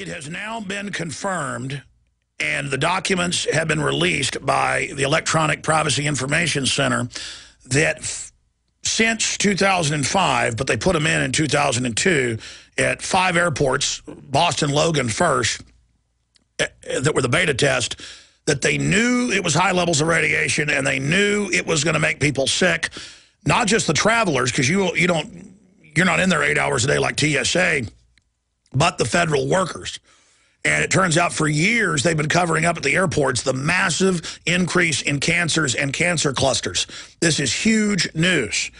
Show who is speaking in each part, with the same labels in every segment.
Speaker 1: It has now been confirmed, and the documents have been released by the Electronic Privacy Information Center, that since 2005, but they put them in in 2002 at five airports, Boston Logan first, eh, eh, that were the beta test, that they knew it was high levels of radiation and they knew it was going to make people sick, not just the travelers, because you, you don't, you're not in there eight hours a day like TSA, but the federal workers. And it turns out for years they've been covering up at the airports the massive increase in cancers and cancer clusters. This is huge news.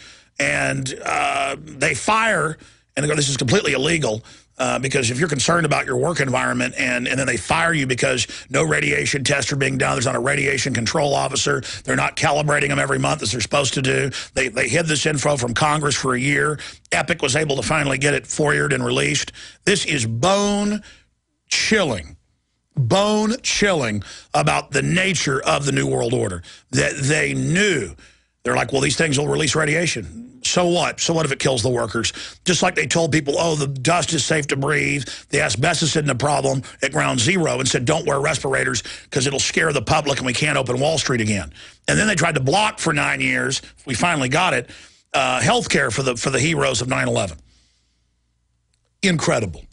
Speaker 1: And uh, they fire, and they go, this is completely illegal. Uh, because if you're concerned about your work environment and, and then they fire you because no radiation tests are being done, there's not a radiation control officer, they're not calibrating them every month as they're supposed to do. They, they hid this info from Congress for a year. Epic was able to finally get it foyered and released. This is bone chilling bone chilling about the nature of the New World Order. That they knew. They're like, well, these things will release radiation. So what? So what if it kills the workers? Just like they told people, oh, the dust is safe to breathe. The asbestos isn't a problem at ground zero and said, don't wear respirators because it'll scare the public and we can't open Wall Street again. And then they tried to block for nine years. We finally got it. Uh, health care for the, for the heroes of 9-11. Incredible.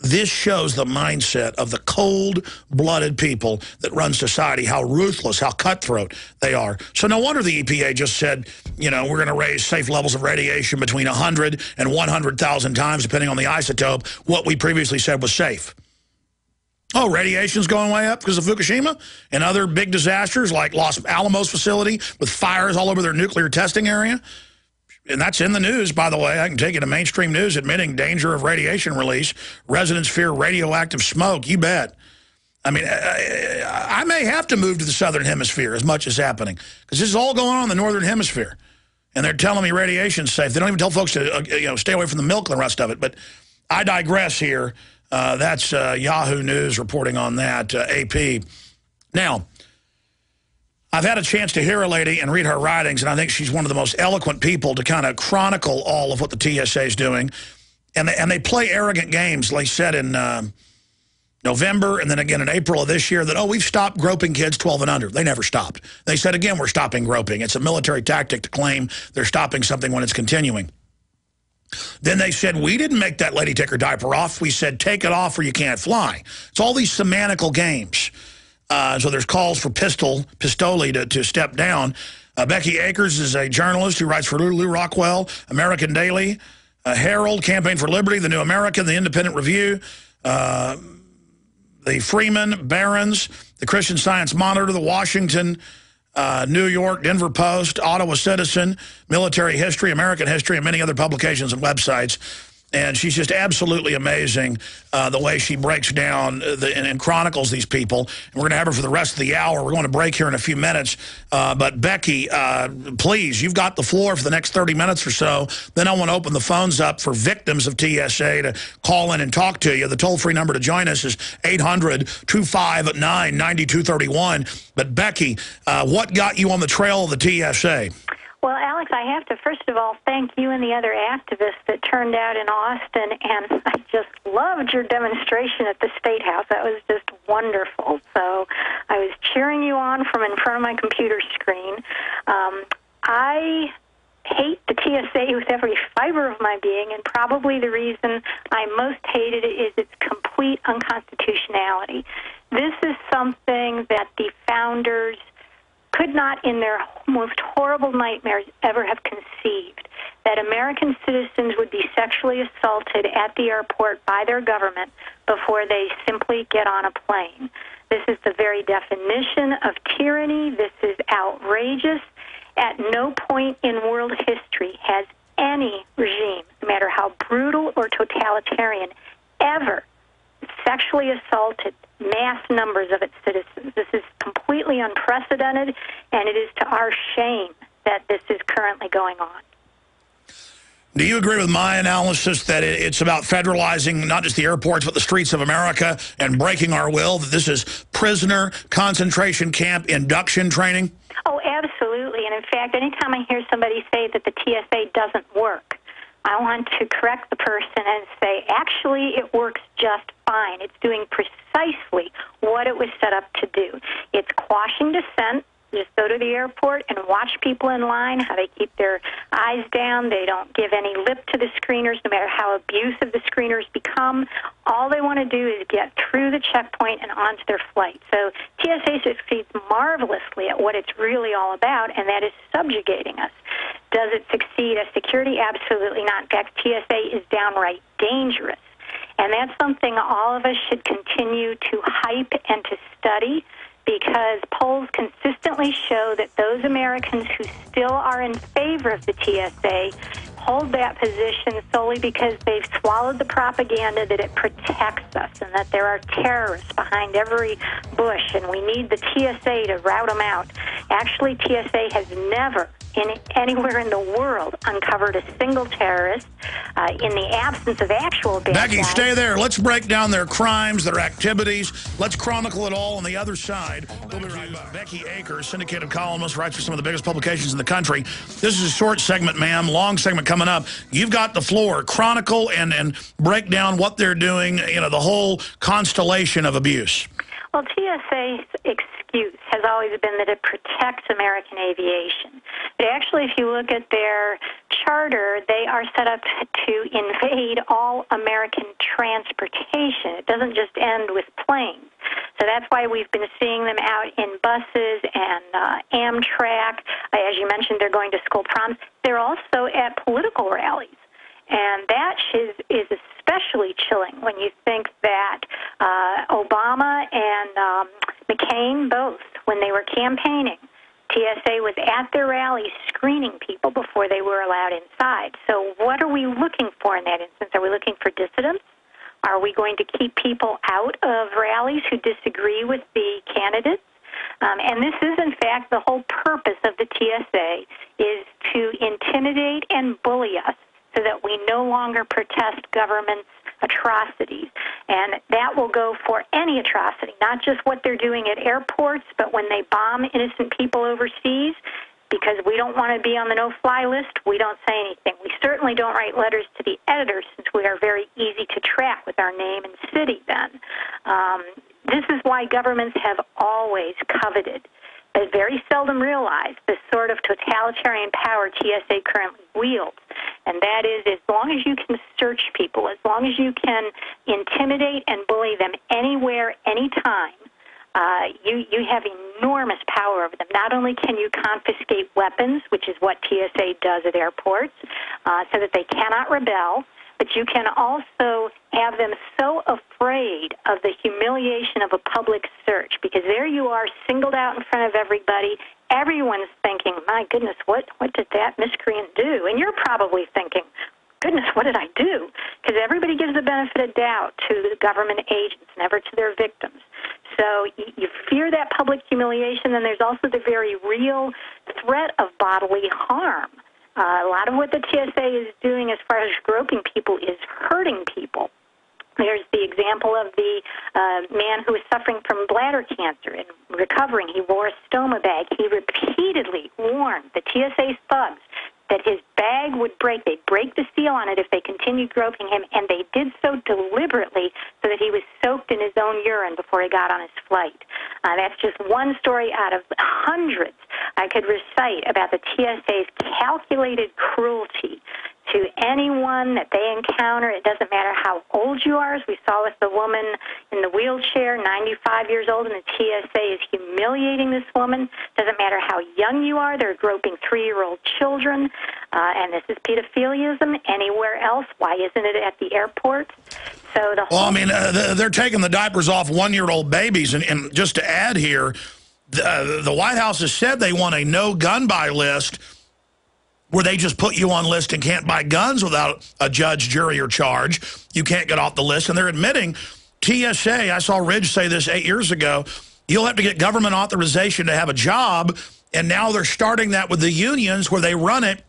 Speaker 1: This shows the mindset of the cold-blooded people that run society, how ruthless, how cutthroat they are. So no wonder the EPA just said, you know, we're going to raise safe levels of radiation between 100 and 100,000 times, depending on the isotope, what we previously said was safe. Oh, radiation's going way up because of Fukushima and other big disasters like Los Alamos facility with fires all over their nuclear testing area and that's in the news, by the way. I can take it to mainstream news admitting danger of radiation release. Residents fear radioactive smoke. You bet. I mean, I, I may have to move to the southern hemisphere as much as happening because this is all going on in the northern hemisphere. And they're telling me radiation's safe. They don't even tell folks to uh, you know stay away from the milk and the rest of it. But I digress here. Uh, that's uh, Yahoo News reporting on that, uh, AP. Now, I've had a chance to hear a lady and read her writings, and I think she's one of the most eloquent people to kind of chronicle all of what the TSA is doing. And they, and they play arrogant games, like said in uh, November and then again in April of this year, that, oh, we've stopped groping kids 12 and under. They never stopped. They said, again, we're stopping groping. It's a military tactic to claim they're stopping something when it's continuing. Then they said, we didn't make that lady take her diaper off. We said, take it off or you can't fly. It's all these semantical games. Uh, so there's calls for Pistole, Pistoli to, to step down. Uh, Becky Akers is a journalist who writes for Lew Rockwell, American Daily, uh, Herald, Campaign for Liberty, The New American, The Independent Review, uh, the Freeman, Barron's, the Christian Science Monitor, the Washington, uh, New York, Denver Post, Ottawa Citizen, Military History, American History, and many other publications and websites. And she's just absolutely amazing uh, the way she breaks down the, and, and, chronicles these people. And we're going to have her for the rest of the hour. We're going to break here in a few minutes. Uh, but Becky, uh, please, you've got the floor for the next 30 minutes or so. Then I want to open the phones up for victims of TSA to call in and talk to you. The toll-free number to join us is 800-259-9231. But Becky, uh, what got you on the trail of the TSA?
Speaker 2: Well, Alex, I have to first of all thank you and the other activists that turned out in Austin, and I just loved your demonstration at the State House. That was just wonderful. So I was cheering you on from in front of my computer screen. Um, I hate the TSA with every fiber of my being, and probably the reason I most hated it is its complete unconstitutionality. This is something that the founders could not, in their most horrible nightmares, ever have conceived that American citizens would be sexually assaulted at the airport by their government before they simply get on a plane. This is the very definition of tyranny. This is outrageous. At no point in world history has any regime, no matter how brutal or totalitarian, ever sexually assaulted mass numbers of its citizens. This is completely unprecedented, and it is to our shame that this is currently going on.
Speaker 1: Do you agree with my analysis that it's about federalizing not just the airports but the streets of America and breaking our will, that this is prisoner concentration camp induction training?
Speaker 2: Oh, absolutely. And in fact, anytime I hear somebody say that the TSA doesn't work, I want to correct the person and say, actually, it works just fine. It's doing precisely what it was set up to do. It's quashing dissent just go to the airport and watch people in line, how they keep their eyes down. They don't give any lip to the screeners, no matter how abusive the screeners become. All they want to do is get through the checkpoint and onto their flight. So TSA succeeds marvelously at what it's really all about, and that is subjugating us. Does it succeed at security? Absolutely not. In fact, TSA is downright dangerous. And that's something all of us should continue to hype and to study because polls consistently show that those Americans who still are in favor of the TSA hold that position solely because they've swallowed the propaganda that it protects us and that there are terrorists behind every bush and we need the TSA to rout them out. Actually, TSA has never in anywhere in the world uncovered a single terrorist uh, in the absence of actual bad
Speaker 1: Becky,
Speaker 2: guys.
Speaker 1: stay there. Let's break down their crimes, their activities. Let's chronicle it all on the other side. We'll be right back. Becky Akers, syndicated columnist, writes for some of the biggest publications in the country. This is a short segment, ma'am. Long segment coming up. You've got the floor. Chronicle and, and break down what they're doing, you know, the whole constellation of abuse.
Speaker 2: Well, TSA's excuse has always been that it protects American aviation. But actually, if you look at their charter, they are set up to invade all American transportation. It doesn't just end with planes. So that's why we've been seeing them out in buses and uh, Amtrak. As you mentioned, they're going to school proms. They're also at political rallies. And that is, is especially chilling when you think that uh, Obama and um, McCain both, when they were campaigning, TSA was at their rallies screening people before they were allowed inside. So, what are we looking for in that instance? Are we looking for dissidents? Are we going to keep people out of rallies who disagree with the candidates? Um, and this is, in fact, the whole purpose of the TSA is to intimidate and bully us so that we no longer protest government's atrocities. And that will go for any atrocity, not just what they're doing at airports, but when they bomb innocent people overseas. Because we don't want to be on the no fly list, we don't say anything. We certainly don't write letters to the editors since we are very easy to track with our name and city then. Um, this is why governments have always coveted but very seldom realize the sort of totalitarian power TSA currently wields. And that is, as long as you can search people, as long as you can intimidate and bully them anywhere, anytime, uh, you, you have enormous power over them. Not only can you confiscate weapons, which is what TSA does at airports, uh, so that they cannot rebel, but you can also have them so afraid of the humiliation of a public search because there you are singled out in front of everybody. Everyone's thinking my goodness what what did that miscreant do? And you're probably thinking goodness what did i do? Because everybody gives the benefit of doubt to the government agents never to their victims. So you, you fear that public humiliation and there's also the very real threat of bodily harm uh, a lot of what the TSA is doing as far as groping people is hurting people. There's the example of the uh, man who was suffering from bladder cancer and recovering. He wore a stoma bag. He repeatedly warned the TSA thugs that his bag would break. They'd break the seal on it if they continued groping him, and they did so deliberately so that he was soaked in his own urine before he got on his flight. Uh, that's just one story out of hundreds I could recite about the TSA's calculated cruelty to anyone that they encounter. It doesn't matter how old you are, as we saw with the woman in the wheelchair, 95 years old, and the TSA is humiliating this woman. Doesn't matter how young you are, they're groping three-year-old children, uh, and this is pedophiliism. Anywhere else, why isn't it at the airport? So the
Speaker 1: well, I mean, uh, they're taking the diapers off one-year-old babies, and, and, just to add here, the, uh, the White House has said they want a no gun buy list where they just put you on list and can't buy guns without a judge, jury, or charge. You can't get off the list. And they're admitting TSA, I saw Ridge say this eight years ago, you'll have to get government authorization to have a job. And now they're starting that with the unions where they run it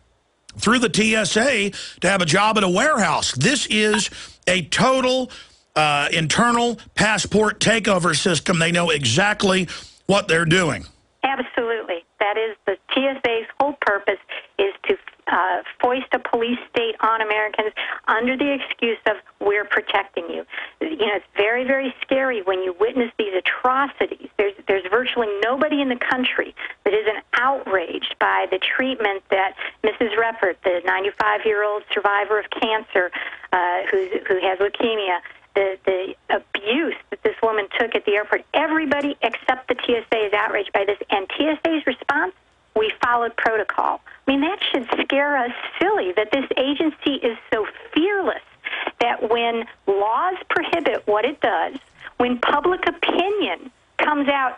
Speaker 1: through the TSA to have a job at a warehouse. This is a total uh, internal passport takeover system. They know exactly what they're doing.
Speaker 2: Absolutely. That is the TSA's whole purpose is to uh, foist a police state on Americans under the excuse of we're protecting you. You know, it's very, very scary when you witness these atrocities. There's there's virtually nobody in the country that isn't outraged by the treatment that Mrs. Reppert, the 95-year-old survivor of cancer, uh, who who has leukemia the, the abuse that this woman took at the airport. Everybody except the TSA is outraged by this. And TSA's response, we followed protocol. I mean, that should scare us silly that this agency is so fearless that when laws prohibit what it does, when public opinion comes out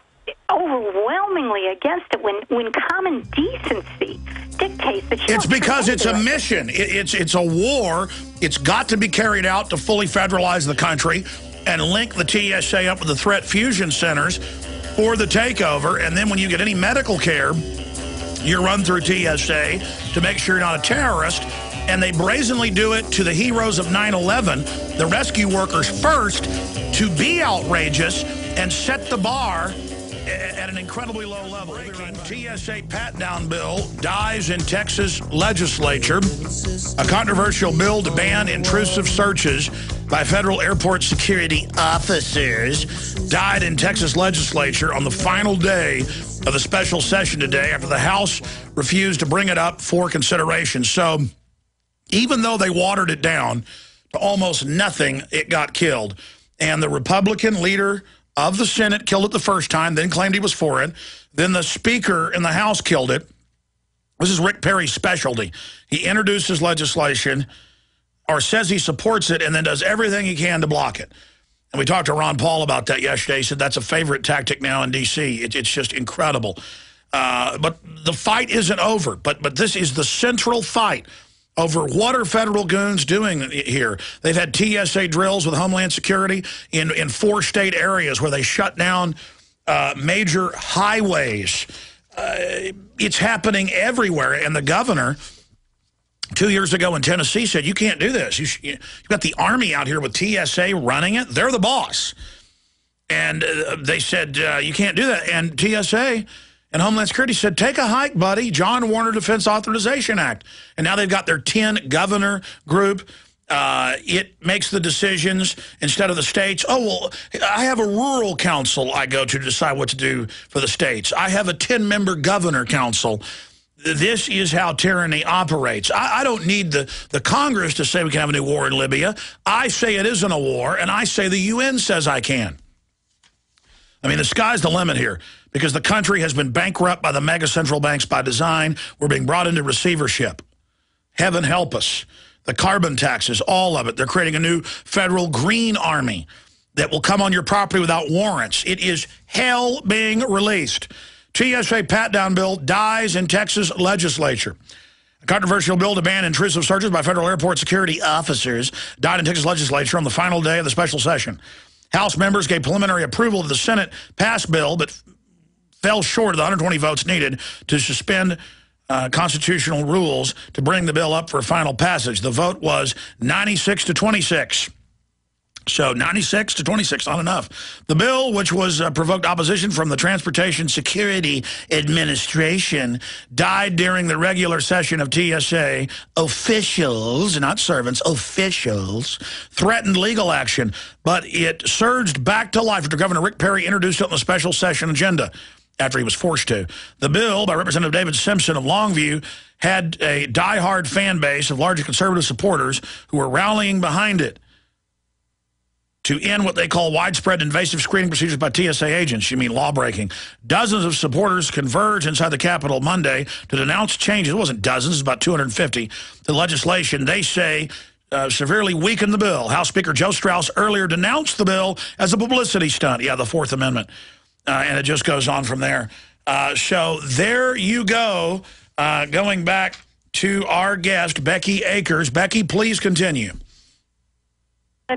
Speaker 2: overwhelmingly against it, when, when common decency dictates that
Speaker 1: It's because it's a mission. It, it's, it's a war. It's got to be carried out to fully federalize the country and link the TSA up with the threat fusion centers for the takeover. And then when you get any medical care, you run through TSA to make sure you're not a terrorist. And they brazenly do it to the heroes of 9-11, the rescue workers first, to be outrageous and set the bar at an incredibly low level. TSA pat-down bill dies in Texas legislature. A controversial bill to ban intrusive searches by federal airport security officers died in Texas legislature on the final day of the special session today after the House refused to bring it up for consideration. So even though they watered it down to almost nothing, it got killed. And the Republican leader of the Senate killed it the first time, then claimed he was for it. Then the Speaker in the House killed it. This is Rick Perry's specialty. He introduces legislation or says he supports it and then does everything he can to block it. And we talked to Ron Paul about that yesterday. He said that's a favorite tactic now in D.C. It, it's just incredible. Uh, but the fight isn't over. But but this is the central fight over what are federal goons doing here. They've had TSA drills with Homeland Security in, in four state areas where they shut down uh, major highways. Uh, it's happening everywhere. And the governor, two years ago in Tennessee, said, you can't do this. You you've got the Army out here with TSA running it. They're the boss. And uh, they said, uh, you can't do that. And TSA and Homeland Security said, take a hike, buddy. John Warner Defense Authorization Act. And now they've got their 10 governor group. Uh, it makes the decisions instead of the states. Oh, well, I have a rural council I go to decide what to do for the states. I have a 10-member governor council. This is how tyranny operates. I, I, don't need the, the Congress to say we can have a new war in Libya. I say it isn't a war, and I say the UN says I can. I mean, the sky's the limit here because the country has been bankrupt by the mega central banks by design. We're being brought into receivership. Heaven help us. The carbon taxes, all of it. They're creating a new federal green army that will come on your property without warrants. It is hell being released. TSA pat-down bill dies in Texas legislature. A controversial bill to ban intrusive searches by federal airport security officers died in Texas legislature on the final day of the special session. House members gave preliminary approval to the Senate pass bill, but fell short of the 120 votes needed to suspend uh, constitutional rules to bring the bill up for final passage. The vote was 96 to 26. So 96 to 26, not enough. The bill, which was uh, provoked opposition from the Transportation Security Administration, died during the regular session of TSA. Officials, not servants, officials, threatened legal action, but it surged back to life after Governor Rick Perry introduced it on the special session agenda after he was forced to. The bill by Representative David Simpson of Longview had a die-hard fan base of largely conservative supporters who were rallying behind it to end what they call widespread invasive screening procedures by TSA agents. You mean law-breaking. Dozens of supporters converged inside the Capitol Monday to denounce changes. It wasn't dozens, it was about 250. The legislation, they say, uh, severely weakened the bill. House Speaker Joe Straus earlier denounced the bill as a publicity stunt. Yeah, the Fourth Amendment. Uh, and it just goes on from there. Uh, so there you go. Uh, going back to our guest, Becky Akers. Becky, please continue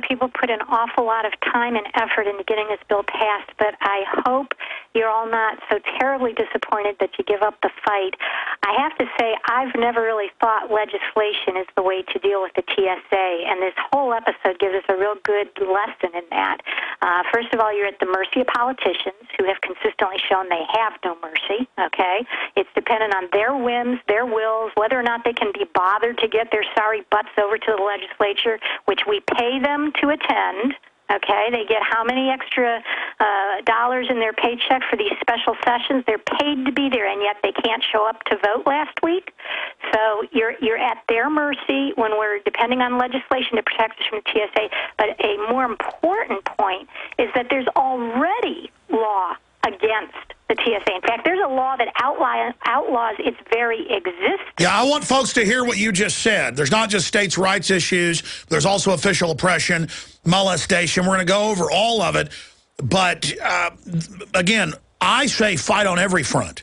Speaker 2: people put an awful lot of time and effort into getting this bill passed, but I hope you're all not so terribly disappointed that you give up the fight. I have to say, I've never really thought legislation is the way to deal with the TSA, and this whole episode gives us a real good lesson in that. Uh, first of all, you're at the mercy of politicians who have consistently shown they have no mercy, okay? It's dependent on their whims, their wills, whether or not they can be bothered to get their sorry butts over to the legislature, which we pay them to attend. Okay, they get how many extra uh, dollars in their paycheck for these special sessions? They're paid to be there, and yet they can't show up to vote last week. So you're you're at their mercy when we're depending on legislation to protect us from the TSA. But a more important point is that there's already law against the TSA. In fact, there's a law that outlaw, outlaws its very existence.
Speaker 1: Yeah, I want folks to hear what you just said. There's not just states' rights issues. There's also official oppression, molestation. We're going to go over all of it. But, uh, again, I say fight on every front.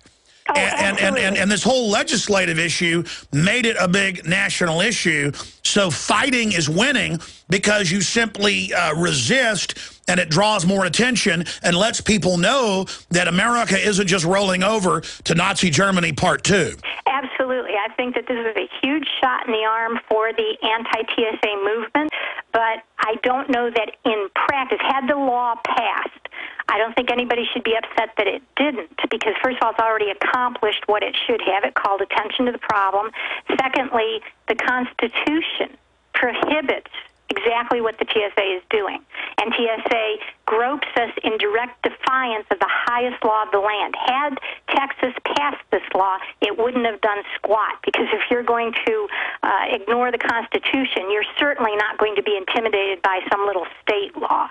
Speaker 2: Oh,
Speaker 1: and, and, and, and, this whole legislative issue made it a big national issue. So fighting is winning because you simply uh, resist and it draws more attention and lets people know that America isn't just rolling over to Nazi Germany part two.
Speaker 2: Absolutely. I think that this is a huge shot in the arm for the anti-TSA movement, but I don't know that in practice, had the law passed, I don't think anybody should be upset that it didn't, because first of all, it's already accomplished what it should have. It called attention to the problem. Secondly, the Constitution prohibits exactly what the TSA is doing. And TSA gropes us in direct defiance of the highest law of the land. Had Texas passed this law, it wouldn't have done squat, because if you're going to uh, ignore the Constitution, you're certainly not going to be intimidated by some little state law.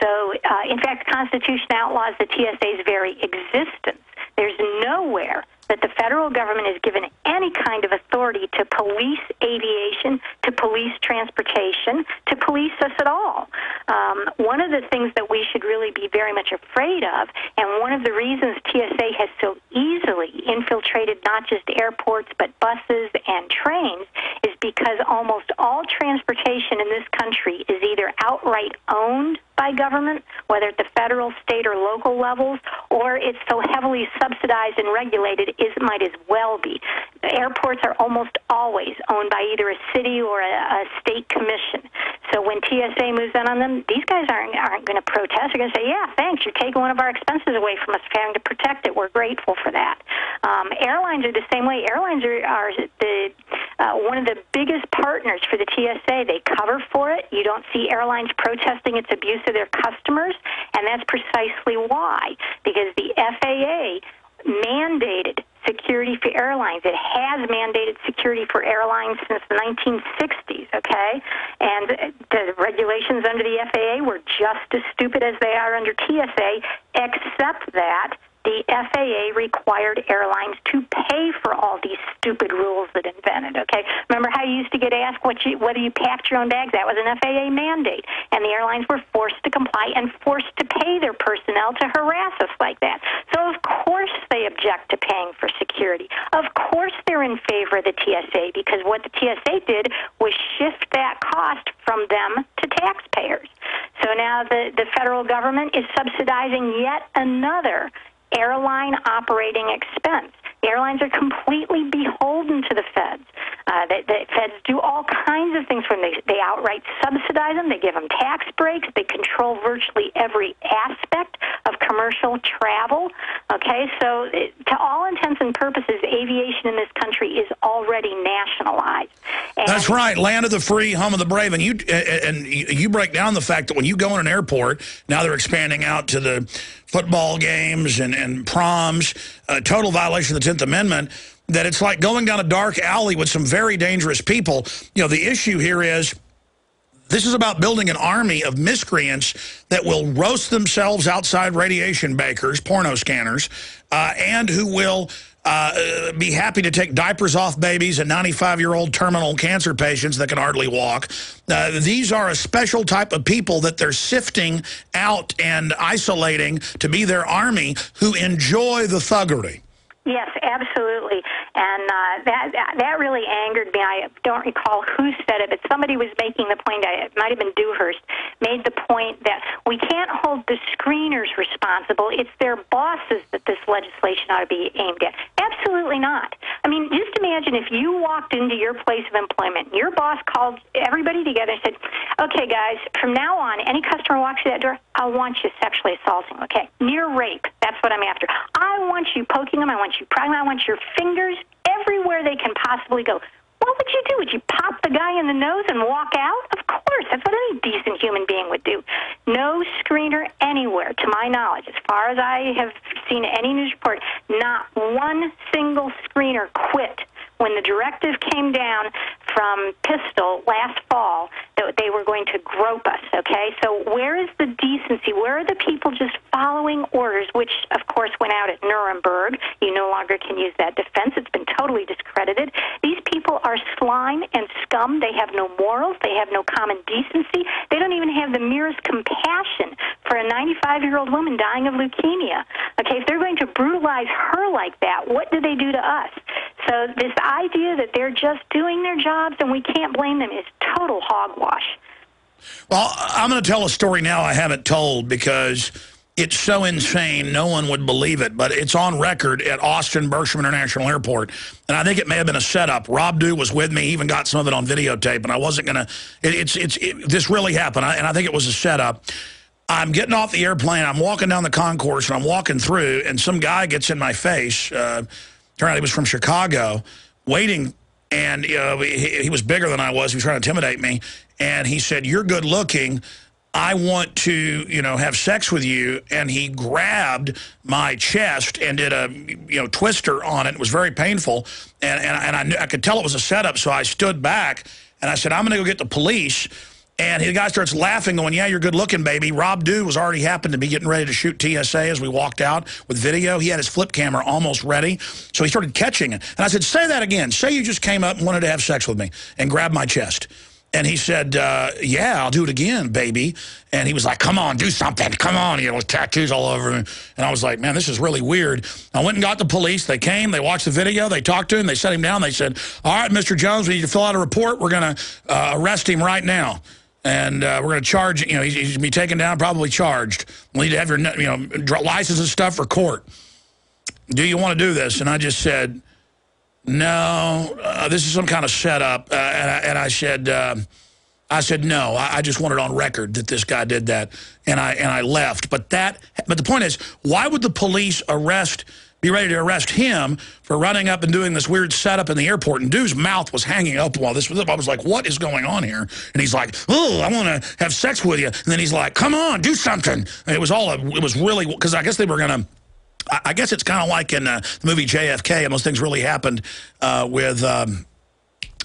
Speaker 2: So, uh, in fact, the Constitution outlaws the TSA's very existence. There's nowhere that the federal government is given any kind of authority to police aviation, to police transportation, to police us at all. Um, one of the things that we should really be very much afraid of, and one of the reasons TSA has so easily infiltrated not just airports but buses and trains, is because almost all transportation in this country is either outright owned by government, whether at the federal, state, or local levels, it's so heavily subsidized and regulated is might as well be. Airports are almost always owned by either a city or a, a state commission. So when TSA moves in on them, these guys aren't aren't going to protest. They're going to say, "Yeah, thanks. You're taking one of our expenses away from us, having to protect it. We're grateful for that." Um, airlines are the same way. Airlines are, are the uh, one of the biggest partners for the TSA. They cover for it. You don't see airlines protesting its abuse of their customers, and that's precisely why, because the FAA mandated security for airlines. It has mandated security for airlines since the 1960s, okay? And the regulations under the FAA were just as stupid as they are under TSA, except that the FAA required airlines to pay for all these stupid rules that invented. Okay, remember how you used to get asked what you, whether you packed your own bags? That was an FAA mandate, and the airlines were forced to comply and forced to pay their personnel to harass us like that. So of course they object to paying for security. Of course they're in favor of the TSA because what the TSA did was shift that cost from them to taxpayers. So now the, the federal government is subsidizing yet another airline operating expense. The airlines are completely beholden to the feds. Uh, the, the feds do all kinds of things for them. They, they outright subsidize them. They give them tax breaks. They control virtually every aspect of commercial travel. Okay, so it, to all intents and purposes, aviation in this country is already nationalized.
Speaker 1: And That's right, land of the free, home of the brave. And you and you break down the fact that when you go in an airport, now they're expanding out to the football games and, and proms, a total violation of the 10th Amendment, that it's like going down a dark alley with some very dangerous people. You know, the issue here is this is about building an army of miscreants that will roast themselves outside radiation bakers, porno scanners, uh, and who will uh, be happy to take diapers off babies and 95-year-old terminal cancer patients that can hardly walk. Uh, these are a special type of people that they're sifting out and isolating to be their army who enjoy the thuggery.
Speaker 2: Yes, absolutely, and uh, that that really angered me. I don't recall who said it, but somebody was making the point. It might have been Dewhurst made the point that we can't hold the screeners responsible responsible. It's their bosses that this legislation ought to be aimed at. Absolutely not. I mean, just imagine if you walked into your place of employment, your boss called everybody together and said, "Okay, guys, from now on, any customer walks through that door, I want you sexually assaulting. Okay, near rape. That's what I'm after. I want you poking them. I want you prying. I want your fingers everywhere they can possibly go." What would you do? Would you pop the guy in the nose and walk out? Of course. That's what any decent human being would do. No screener anywhere, to my knowledge, as far as I have seen any news report, not one single screener quit when the directive came down from Pistole last fall that they were going to grope us, okay? So where is the decency? Where are the people just following orders, which, of course, went out at Nuremberg? You no longer can use that defense. It's been totally discredited. These people are slime and scum. They have no morals. They have no common decency. They don't even have the merest compassion for a 95-year-old woman dying of leukemia. Okay, if they're going to brutalize her like that, what do they do to us? So this idea that they're just doing their jobs and we can't blame them is total hogwash.
Speaker 1: Well, I'm going to tell a story now I haven't told because it's so insane no one would believe it, but it's on record at Austin Bergstrom International Airport, and I think it may have been a setup. Rob Dew was with me, he even got some of it on videotape, and I wasn't going to, it's, it's, it, this really happened, and I think it was a setup. I'm getting off the airplane, I'm walking down the concourse, and I'm walking through, and some guy gets in my face, uh, turned out he was from Chicago, waiting and he, he, was bigger than I was. He was trying to intimidate me. And he said, you're good looking. I want to, you know, have sex with you. And he grabbed my chest and did a, you know, twister on it. It was very painful. And, and, and I, knew, I could tell it was a setup. So I stood back and I said, I'm going to go get the police. And the guy starts laughing, going, yeah, you're good looking, baby. Rob Dew was already happened to be getting ready to shoot TSA as we walked out with video. He had his flip camera almost ready. So he started catching it. And I said, say that again. Say you just came up and wanted to have sex with me and grabbed my chest. And he said, uh, yeah, I'll do it again, baby. And he was like, come on, do something. Come on. He had tattoos all over him. And I was like, man, this is really weird. I went and got the police. They came. They watched the video. They talked to him. They set him down. They said, all right, Mr. Jones, we need to fill out a report. We're going to uh, arrest him right now and uh, we're going to charge, you know, he's, he's going to be taken down, probably charged. We need to have your, you know, license and stuff for court. Do you want to do this? And I just said, no, uh, this is some kind of setup. Uh, and, I, and, I, said, uh, I said, no, I, I, just want it on record that this guy did that. And I, and I left. But that, but the point is, why would the police arrest be ready to arrest him for running up and doing this weird setup in the airport. And Dew's mouth was hanging up while this was up. I was like, what is going on here? And he's like, oh, I want to have sex with you. And then he's like, come on, do something. And it was all, it was really, because I guess they were going to, I guess it's kind of like in uh, the movie JFK, and those things really happened uh, with... Um,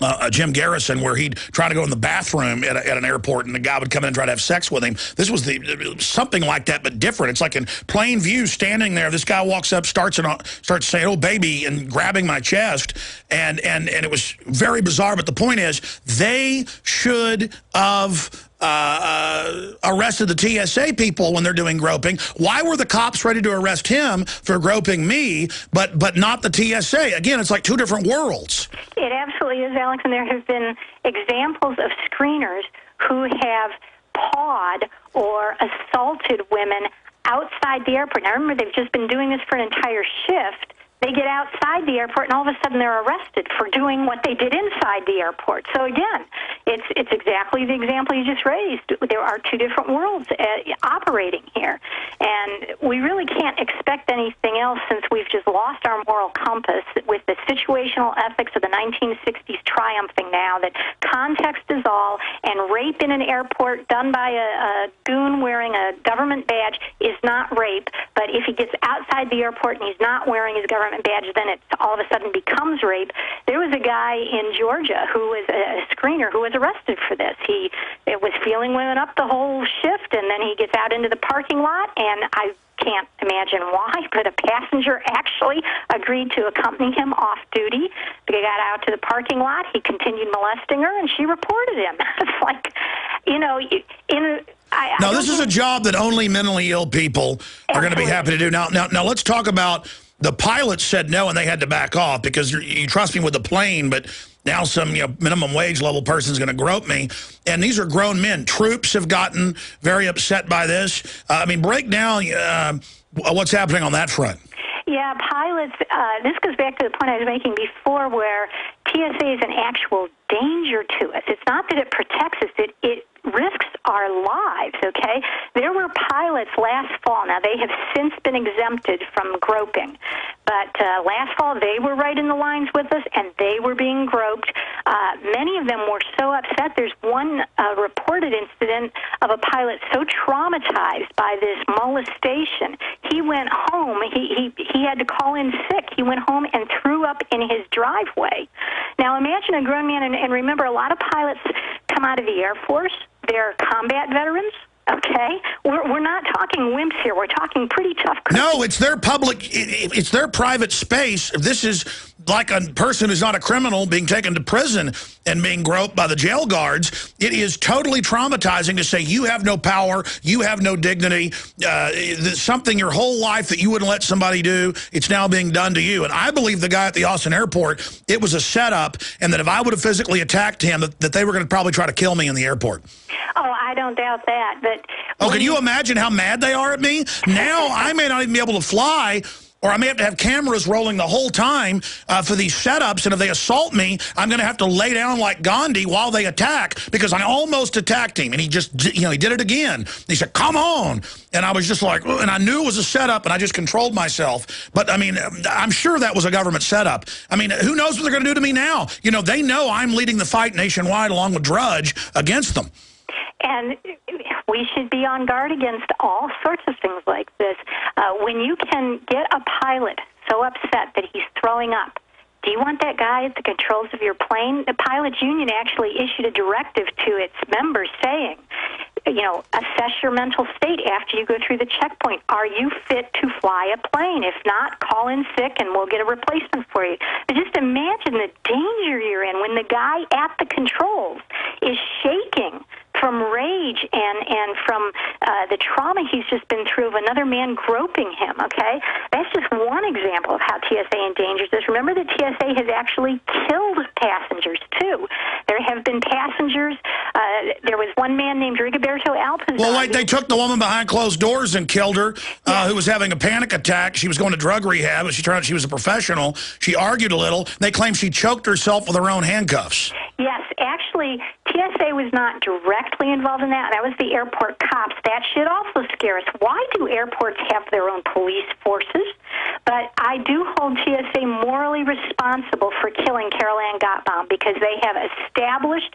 Speaker 1: uh, Jim Garrison where he'd try to go in the bathroom at, a, at, an airport and the guy would come in and try to have sex with him. This was the something like that, but different. It's like in plain view, standing there. This guy walks up, starts and starts saying, "Oh, baby," and grabbing my chest, and and and it was very bizarre. But the point is, they should have uh, uh, arrested the TSA people when they're doing groping. Why were the cops ready to arrest him for groping me, but but not the TSA? Again, it's like two different worlds.
Speaker 2: It absolutely is, Alex, and there have been examples of screeners who have pawed or assaulted women outside the airport. Now, remember, they've just been doing this for an entire shift they get outside the airport and all of a sudden they're arrested for doing what they did inside the airport. So again, it's it's exactly the example you just raised. There are two different worlds uh, operating here, and we really can't expect anything else since we've just lost our moral compass with the situational ethics of the 1960s triumphing now. That context is all, and rape in an airport done by a, a goon wearing a government badge is not rape. But if he gets outside the airport and he's not wearing his government badge, then it all of a sudden becomes rape. There was a guy in Georgia who was a screener who was arrested for this. He it was feeling women up the whole shift, and then he gets out into the parking lot, and I can't imagine why, but a passenger actually agreed to accompany him off duty. They got out to the parking lot. He continued molesting her, and she reported him. it's like, you know, in
Speaker 1: I, now, this is a job that only mentally ill people are going to be happy to do. Now, now, now, let's talk about the pilots said no and they had to back off because you trust me with the plane, but Now some you know, minimum wage level person is going to grope me. And these are grown men. Troops have gotten very upset by this. Uh, I mean, break down uh, what's happening on that front.
Speaker 2: Yeah, pilots, uh, this goes back to the point I was making before where TSA is an actual danger to us. It's not that it protects us, it, it risks our lives, okay? There were pilots last fall. Now, they have since been exempted from groping. But uh, last fall, they were right in the lines with us, and they were being groped. Uh, many of them were so upset. There's one uh, reported incident of a pilot so traumatized by this molestation, he went home. He, he, he had to call in sick. He went home and threw up in his driveway. Now, imagine a grown man, and, and remember, a lot of pilots come out of the Air Force they're combat veterans. Okay, we're we're not talking wimps here. We're talking pretty tough.
Speaker 1: No, it's their public. It's their private space. This is like a person who's not a criminal being taken to prison and being groped by the jail guards. It is totally traumatizing to say you have no power, you have no dignity, uh, something your whole life that you wouldn't let somebody do, it's now being done to you. And I believe the guy at the Austin airport, it was a setup, and that if I would have physically attacked him, that, that they were going to probably try to kill me in the airport.
Speaker 2: Oh, I don't doubt that. But
Speaker 1: oh, can you imagine how mad they are at me? Now I may not even be able to fly or I may have to have cameras rolling the whole time uh, for these setups. And if they assault me, I'm going to have to lay down like Gandhi while they attack because I almost attacked him. And he just, you know, he did it again. He said, come on. And I was just like, and I knew it was a setup and I just controlled myself. But I mean, I'm sure that was a government setup. I mean, who knows what they're going to do to me now? You know, they know I'm leading the fight nationwide along with Drudge against them.
Speaker 2: And we should be on guard against all sorts of things like this. Uh, when you can get a pilot so upset that he's throwing up, do you want that guy at the controls of your plane? The pilots union actually issued a directive to its members saying, you know, assess your mental state after you go through the checkpoint. Are you fit to fly a plane? If not, call in sick and we'll get a replacement for you. But just imagine the danger you're in when the guy at the controls is shaking from rage and and from uh, the trauma he's just been through of another man groping him. Okay, that's just one example of how TSA endangers us. Remember that TSA has actually killed passengers too. There have been passengers. Uh, there was one man named Rigoberto Alpizar.
Speaker 1: Well, like they took the woman behind closed doors and killed her, uh, who was having a panic attack. She was going to drug rehab, but she turned out she was a professional. She argued a little. They claim she choked herself with her own handcuffs.
Speaker 2: Yes, actually, TSA was not directly involved in that. That was the airport cops. That should also scare us. Why do airports have their own police forces? But I do hold TSA morally responsible for killing Carol Ann Gottbaum because they have established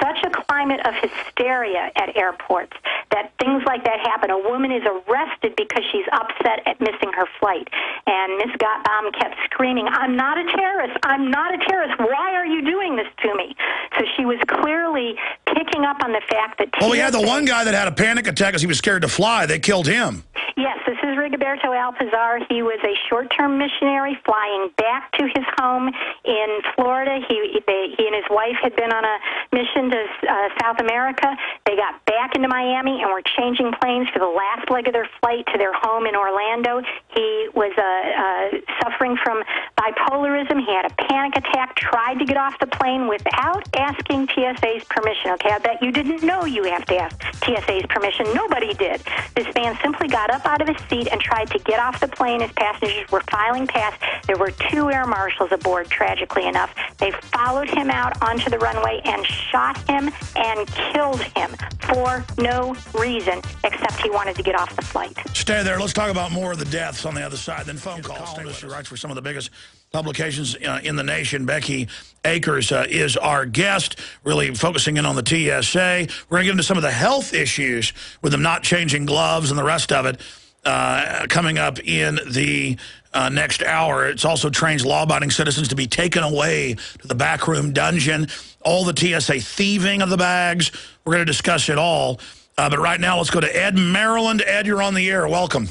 Speaker 2: such a climate of hysteria at airports that things like that happen. A woman is arrested because she's upset at missing her flight. And Miss Gottbaum kept screaming, I'm not a terrorist. I'm not a terrorist. Why are you doing this to me? So she was clearly picking up on the fact that.
Speaker 1: Oh, yeah, the one guy that had a panic attack because he was scared to fly, they killed him.
Speaker 2: Yes, this is Rigoberto Alpizar. He was a short-term missionary flying back to his home in Florida. He, they, he and his wife had been on a mission to uh, South America. They got back into Miami and were changing planes for the last leg of their flight to their home in Orlando. He was uh, uh, suffering from bipolarism. He had a panic attack, tried to get off the plane without asking TSA's permission. Okay, I bet you didn't know you have to ask TSA's permission. Nobody did. This man simply got up out of his seat and tried to get off the plane as passengers were filing past. There were two air marshals aboard, tragically enough. They followed him out onto the runway and shot him and killed him for no reason except he wanted to get off the flight.
Speaker 1: Stay there. Let's talk about more of the deaths on the other side. Then phone calls. She writes for some of the biggest publications uh, in the nation. Becky Akers uh, is our guest, really focusing in on the TSA. We're going to get into some of the health issues with them not changing gloves and the rest of it uh, coming up in the uh, next hour. It's also trains law-abiding citizens to be taken away to the backroom dungeon. All the TSA thieving of the bags. We're going to discuss it all. Uh, but right now, let's go to Ed, Maryland. Ed, you're on the air. Welcome.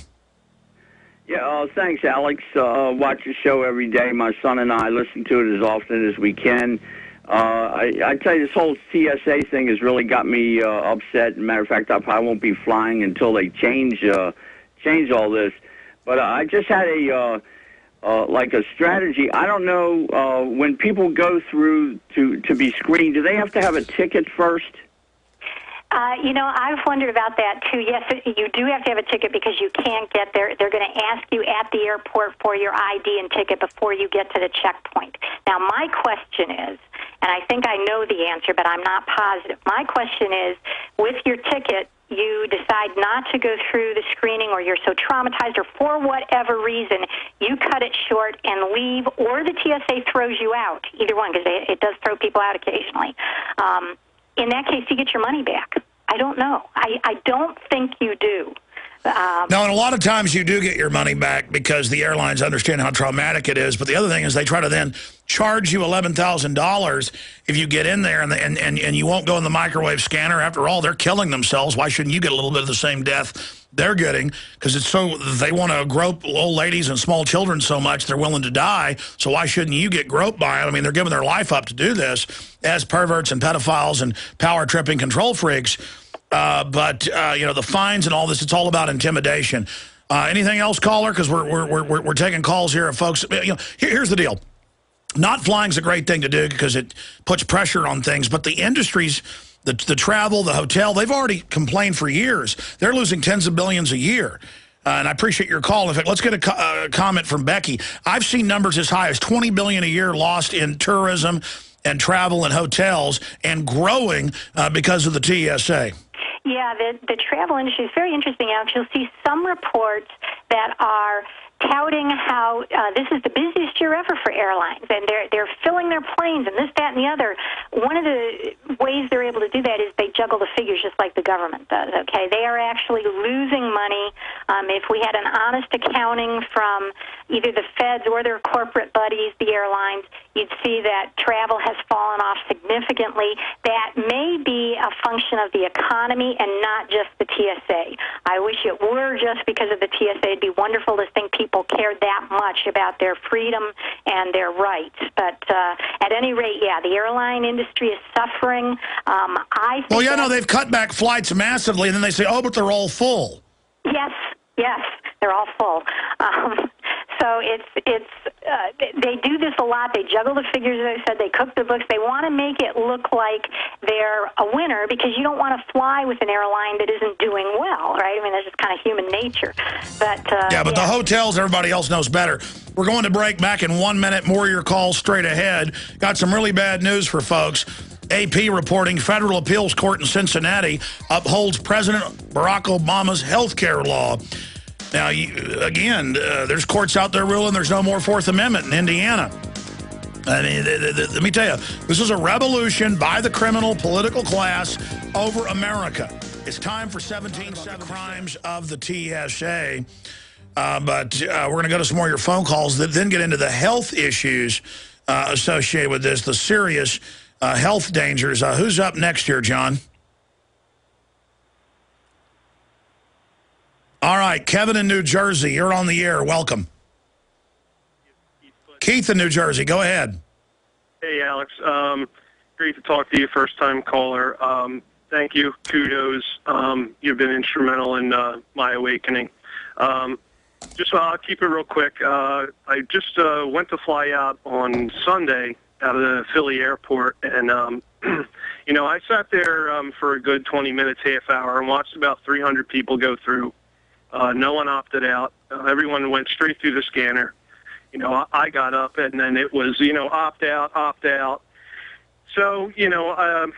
Speaker 3: Yeah, uh, thanks, Alex. Uh, watch the show every day. My son and I listen to it as often as we can. Uh, I, I tell you, this whole TSA thing has really got me uh, upset. Matter of fact, I probably won't be flying until they change uh, change all this. But uh, I just had a uh, uh, like a strategy. I don't know uh, when people go through to to be screened. Do they have to have a ticket first?
Speaker 2: Uh, you know, I've wondered about that too. Yes, you do have to have a ticket because you can't get there. They're going to ask you at the airport for your ID and ticket before you get to the checkpoint. Now, my question is, and I think I know the answer, but I'm not positive. My question is, with your ticket, you decide not to go through the screening or you're so traumatized or for whatever reason you cut it short and leave or the TSA throws you out either one because it does throw people out occasionally um, in that case you get your money back. I don't know. I, I don't think you do
Speaker 1: um, now, and a lot of times you do get your money back because the airlines understand how traumatic it is. But the other thing is they try to then charge you $11,000 if you get in there and, and, and, and you won't go in the microwave scanner. After all, they're killing themselves. Why shouldn't you get a little bit of the same death they're getting? Because it's so they want to grope old ladies and small children so much they're willing to die. So why shouldn't you get groped by it? I mean, they're giving their life up to do this as perverts and pedophiles and power-tripping control freaks. Uh, but, uh, you know, the fines and all this, it's all about intimidation. Uh, anything else, caller? Because we're, we're, we're, we're taking calls here folks. You know, here, here's the deal. Not flying's a great thing to do because it puts pressure on things, but the industries, the, the travel, the hotel, they've already complained for years. They're losing tens of billions a year. Uh, and I appreciate your call. In fact, let's get a co uh, comment from Becky. I've seen numbers as high as 20 billion a year lost in tourism and travel and hotels and growing uh, because of the TSA.
Speaker 2: Yeah, the, the travel industry is very interesting. Actually, you'll see some reports that are touting how uh, this is the busiest year ever for airlines, and they're they're filling their planes and this, that, and the other. One of the ways they're able to do that is they juggle the figures just like the government does. Okay, they are actually losing money. Um, if we had an honest accounting from either the feds or their corporate buddies, the airlines, you'd see that travel has fallen off significantly. That may be a function of the economy and not just the TSA. I wish it were just because of the TSA. It'd be wonderful to think people cared that much about their freedom and their rights. But uh, at any rate, yeah, the airline industry is suffering. Um, I
Speaker 1: well, yeah, no, they've cut back flights massively, and then they say, oh, but they're all full.
Speaker 2: Yes, yes, they're all full. Um, so it's it's uh, they do this a lot. They juggle the figures, as I said. They cook the books. They want to make it look like they're a winner because you don't want to fly with an airline that isn't doing well, right? I mean, that's just kind of human nature. But uh,
Speaker 1: yeah, but yeah. the hotels, everybody else knows better. We're going to break back in one minute. More of your calls straight ahead. Got some really bad news for folks. AP reporting federal appeals court in Cincinnati upholds President Barack Obama's health care law. Now, again, uh, there's courts out there ruling there's no more Fourth Amendment in Indiana. I mean, let me tell you, this is a revolution by the criminal political class over America. It's time for 17 crimes of the TSA. Uh, but uh, we're going to go to some more of your phone calls, that then get into the health issues uh, associated with this, the serious uh, health dangers. Uh, who's up next here, John? All right, Kevin in New Jersey, you're on the air. Welcome. Keith in New Jersey, go ahead.
Speaker 4: Hey, Alex. Um, great to talk to you, first-time caller. Um, thank you. Kudos. Um, you've been instrumental in uh, my awakening. Um, just uh, I'll keep it real quick. Uh, I just uh, went to fly out on Sunday out of the Philly airport, and um, you know I sat there um, for a good 20 minutes, half hour, and watched about 300 people go through. Uh, no one opted out. Uh, everyone went straight through the scanner. You know, I, I got up and then it was, you know, opt out, opt out. So, you know, um,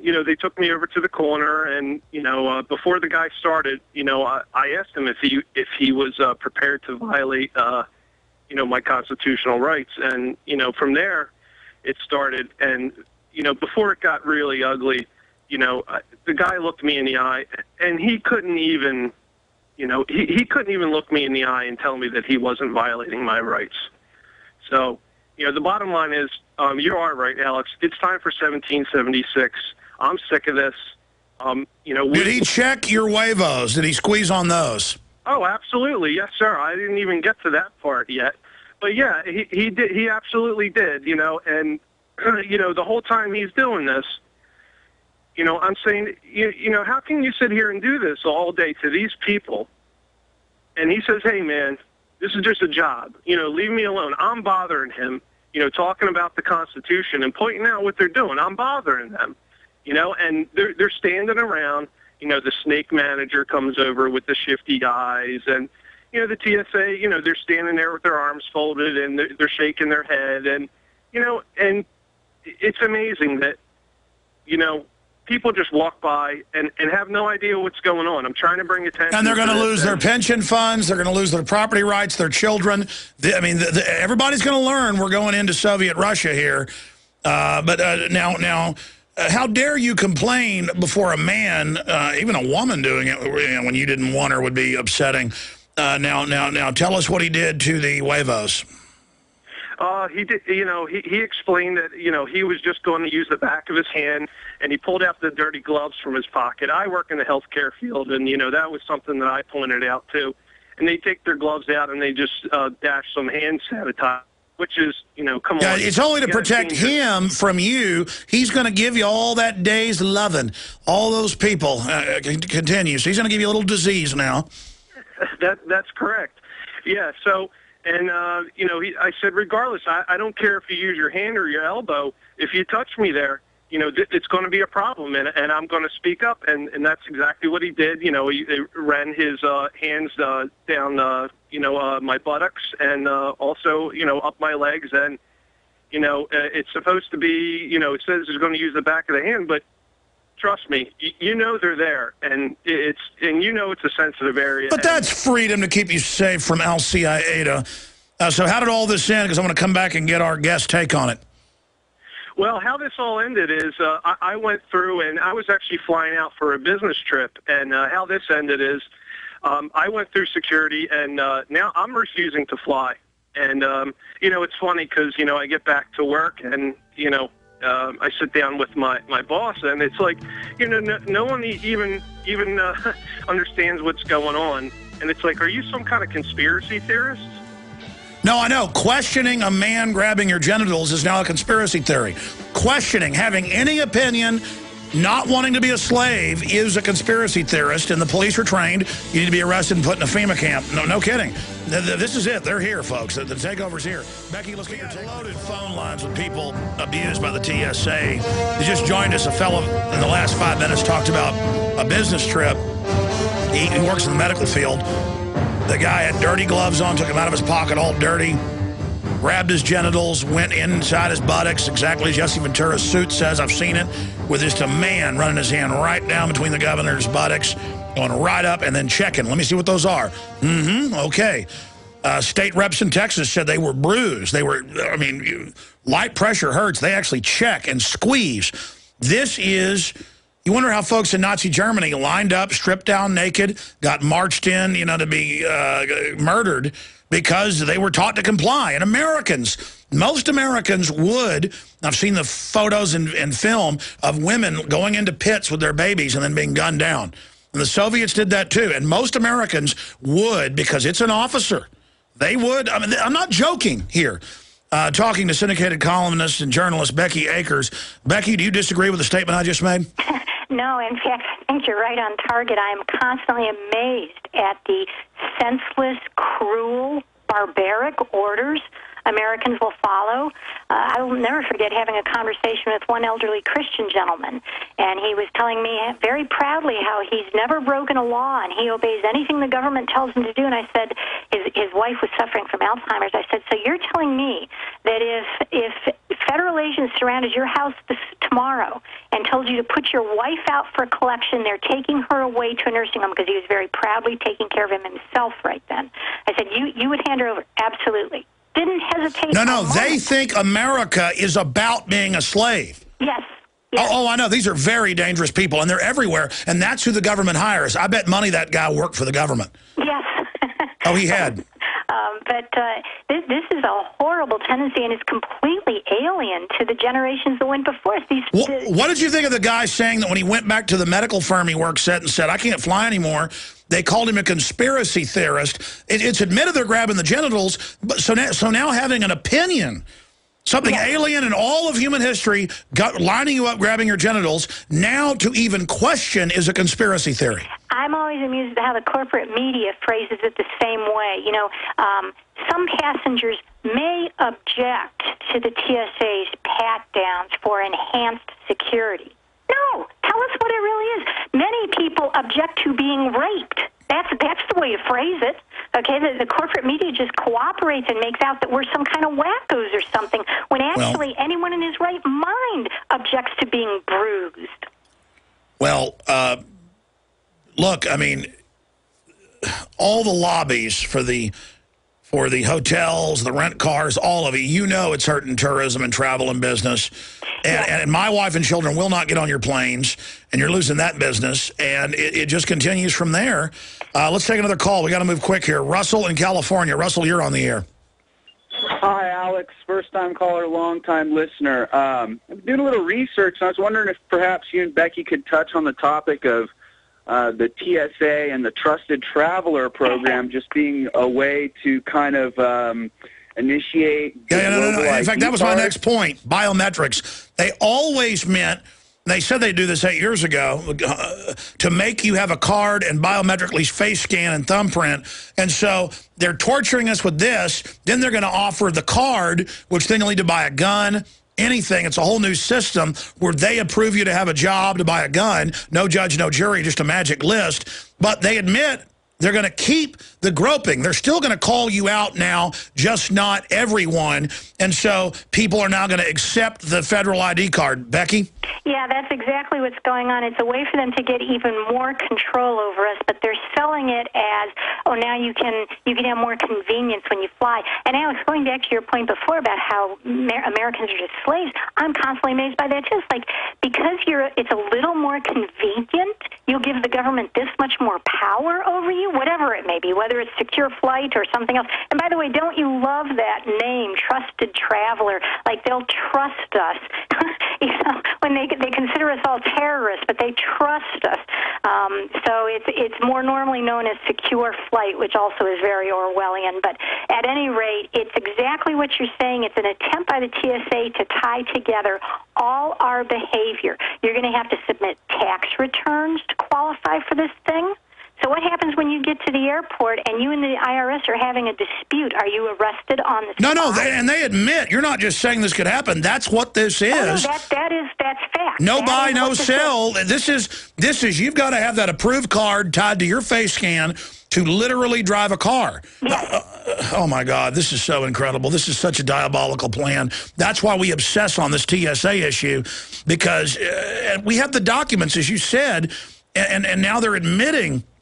Speaker 4: you know, they took me over to the corner, and you know, uh, before the guy started, you know, I, I asked him if he if he was uh, prepared to violate, uh, you know, my constitutional rights, and you know, from there, it started, and you know, before it got really ugly, you know, the guy looked me in the eye, and he couldn't even you know, he, he couldn't even look me in the eye and tell me that he wasn't violating my rights. So, you know, the bottom line is, um, you are right, Alex. It's time for 1776. I'm sick of this. Um, you know,
Speaker 1: did he check your waivos? Did he squeeze on those?
Speaker 4: Oh, absolutely, yes, sir. I didn't even get to that part yet, but yeah, he he did. He absolutely did. You know, and you know, the whole time he's doing this, you know, I'm saying, you, you know, how can you sit here and do this all day to these people? And he says, hey, man, this is just a job. You know, leave me alone. I'm bothering him. You know, talking about the Constitution and pointing out what they're doing. I'm bothering them. You know, and they're they're standing around. You know, the snake manager comes over with the shifty eyes, and you know the TSA. You know, they're standing there with their arms folded and they're, they're shaking their head, and you know, and it's amazing that you know people just walk by and, and have no idea what's going on. I'm trying to bring attention.
Speaker 1: And they're going
Speaker 4: to
Speaker 1: lose their pension funds. They're going to lose their property rights, their children. The, I mean, the, the, everybody's going to learn we're going into Soviet Russia here. Uh, but uh, now, now, uh, how dare you complain before a man, uh, even a woman doing it you know, when you didn't want her would be upsetting. Uh, now, now, now, tell us what he did to the huevos.
Speaker 4: Uh, he did, you know, he, he explained that, you know, he was just going to use the back of his hand and he pulled out the dirty gloves from his pocket. I work in the healthcare field and, you know, that was something that I pointed out too. And they take their gloves out and they just uh, dash some hand sanitizer which is, you know, come
Speaker 1: yeah,
Speaker 4: on.
Speaker 1: It's only to protect him from you. He's going to give you all that day's loving. All those people uh, continue. He's going to give you a little disease now.
Speaker 4: that That's correct. Yeah, so and, uh, you know, he, I said, regardless, I, I don't care if you use your hand or your elbow. If you touch me there, you know, th- it's going to be a problem, and, and I'm going to speak up. And, and that's exactly what he did. You know, he, he ran his uh, hands uh, down, uh, you know, uh, my buttocks and uh, also, you know, up my legs. And, you know, uh, it's supposed to be, you know, it says it's going to use the back of the hand, but trust me, you know they're there, and it's and you know it's a sensitive area.
Speaker 1: But that's freedom to keep you safe from Al Qaeda. Uh, so how did all this end? Because I want to come back and get our guest take on it.
Speaker 4: Well, how this all ended is uh, I, I went through, and I was actually flying out for a business trip, and uh, how this ended is um, I went through security, and uh, now I'm refusing to fly. And um, you know, it's funny because you know I get back to work, and you know uh, I sit down with my my boss, and it's like, you know, no, no one even even uh, understands what's going on, and it's like, are you some kind of conspiracy theorist?
Speaker 1: No, I know. Questioning a man grabbing your genitals is now a conspiracy theory. Questioning, having any opinion, not wanting to be a slave is a conspiracy theorist, and the police are trained. You need to be arrested and put in a FEMA camp. No, no kidding. This is it. They're here, folks. The, takeover's here. Becky, let's get your take. loaded phone lines with people abused by the TSA. They just joined us. A fellow in the last five minutes talked about a business trip. He, he works in the medical field. The guy had dirty gloves on, took them out of his pocket, all dirty grabbed his genitals, went inside his buttocks, exactly as Jesse Ventura's suit says. I've seen it, with just a man running his hand right down between the governor's buttocks, going right up and then checking. Let me see what those are. Mm-hmm, okay. Uh, state reps in Texas said they were bruised. They were, I mean, light pressure hurts. They actually check and squeeze. This is... You wonder how folks in Nazi Germany lined up, stripped down naked, got marched in, you know, to be uh, murdered because they were taught to comply. And Americans, most Americans would, I've seen the photos and, and film of women going into pits with their babies and then being gunned down. And the Soviets did that too. And most Americans would, because it's an officer, they would, I mean, I'm not joking here. Uh, talking to syndicated columnist and journalist Becky Akers. Becky, do you disagree with the statement I just made?
Speaker 2: No, in fact, I think you're right on target. I am constantly amazed at the senseless, cruel, barbaric orders Americans will follow. Uh, I will never forget having a conversation with one elderly Christian gentleman, and he was telling me very proudly how he's never broken a law and he obeys anything the government tells him to do. And I said his his wife was suffering from Alzheimer's. I said, so you're telling me that if if federal agents surrounded your house this, tomorrow and told you to put your wife out for a collection, they're taking her away to a nursing home because he was very proudly taking care of him himself right then. I said, you you would hand her over absolutely didn't hesitate.
Speaker 1: No, no, they think America is about being a slave.
Speaker 2: Yes. Oh, yes.
Speaker 1: Oh, oh, I know. These are very dangerous people, and they're everywhere, and that's who the government hires. I bet money that guy worked for the government.
Speaker 2: Yes.
Speaker 1: oh, he had.
Speaker 2: Um, but uh, this, this is a horrible tendency, and it's completely alien to the generations that went before us. These,
Speaker 1: what, what did you think of the guy saying that when he went back to the medical firm he works at and said, I can't fly anymore, they called him a conspiracy theorist. It, it's admitted they're grabbing the genitals, but so now, so now having an opinion Something
Speaker 2: Yes.
Speaker 1: alien in all of human history, got, lining you up, grabbing your genitals. Now to even question is a conspiracy theory.
Speaker 2: I'm always amused at how the corporate media phrases it the same way. You know, um, some passengers may object to the TSA's pat downs for enhanced security. No, tell us what it really is. Many people object to being raped. That's that's the way to phrase it. Okay, the, the corporate media just cooperates and makes out that we're some kind of wackos or something, when actually anyone in his right mind objects to being bruised.
Speaker 1: Well, uh, look, I mean, all the lobbies for the for the hotels, the rent cars, all of it, you know it's hurting tourism and travel and business. And, and my wife and children will not get on your planes, and you're losing that business. And it, it just continues from there. Uh, let's take another call. We got to move quick here. Russell in California. Russell, you're on the air.
Speaker 5: Hi, Alex. First time caller, long time listener. Um, I'm doing a little research, and I was wondering if perhaps you and Becky could touch on the topic of uh, the TSA and the Trusted Traveler program just being a way to kind of um, initiate.
Speaker 1: Yeah, no, no, no. In fact, that was my next point. Biometrics. They always meant, they said they'd do this eight years ago, uh, to make you have a card and biometrically face scan and thumbprint. And so they're torturing us with this. Then they're going to offer the card, which then you'll need to buy a gun, anything. It's a whole new system where they approve you to have a job, to buy a gun. No judge, no jury, just a magic list. But they admit they're going to keep the groping. They're still going to call you out now, just not everyone. And so people are now going to accept the federal ID card. Becky?
Speaker 2: Yeah, that's exactly what's going on. It's a way for them to get even more control over us, but they're selling it as, oh, now you can you can have more convenience when you fly. And Alex, going back to your point before about how Amer- Americans are just slaves, I'm constantly amazed by that. Just like because you're, it's a little more convenient, you'll give the government this much more power over you, whatever it may be, whether it's secure flight or something else. And by the way, don't you love that name, Trusted Traveler? Like they'll trust us. you know, when they they consider us all terrorists, but they trust us. Um, so it's it's more normally known as secure flight, which also is very Orwellian. But at any rate, it's exactly what you're saying. It's an attempt by the TSA to tie together all our behavior. You're going to have to submit tax returns to qualify for this thing. So what happens when you get to the airport and you and the IRS are having a dispute? Are you arrested on the
Speaker 1: No, no, they, and they admit, you're not just saying this could happen. That's what this is.
Speaker 2: Oh, no, that, that is that's fact.
Speaker 1: No
Speaker 2: That
Speaker 1: buy, no
Speaker 2: what this
Speaker 1: sell.
Speaker 2: is.
Speaker 1: This is this is you've got to have that approved card tied to your face scan to literally drive a car. Uh, oh my God, this is so incredible. This is such a diabolical plan. That's why we obsess on this TSA issue because uh, we have the documents, as you said, and and now they're admitting
Speaker 2: Yes.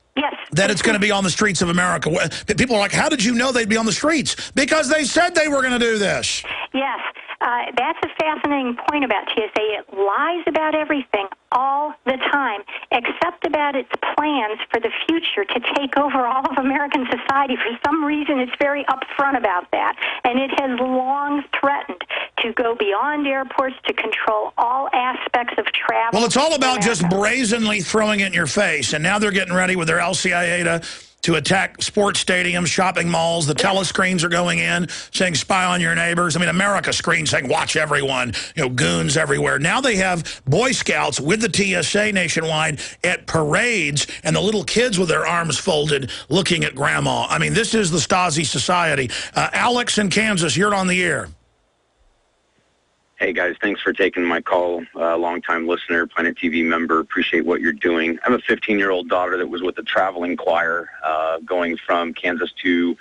Speaker 1: That it's going to be on the streets of America. People are like, how did you know they'd be on the streets? Because they said they were going to do this.
Speaker 2: Yes, uh, that's a fascinating point about TSA. It lies about everything all the time, except about its plans for the future to take over all of American society. For some reason, it's very upfront about that, and it has long threatened to go beyond airports to control all aspects of travel.
Speaker 1: Well, it's all about just brazenly throwing it in your face. And now they're getting ready with their LCIA to, to attack sports stadiums, shopping malls. The telescreens are going in saying spy on your neighbors. I mean, America screen saying watch everyone, you know, goons everywhere. Now they have Boy Scouts with the TSA nationwide at parades and the little kids with their arms folded looking at grandma. I mean, this is the Stasi society. Uh, Alex in Kansas, you're on the air.
Speaker 6: Hey guys, thanks for taking my call. Uh, longtime listener, Planet TV member. Appreciate what you're doing. I have a 15-year-old daughter that was with the traveling choir, uh, going from Kansas to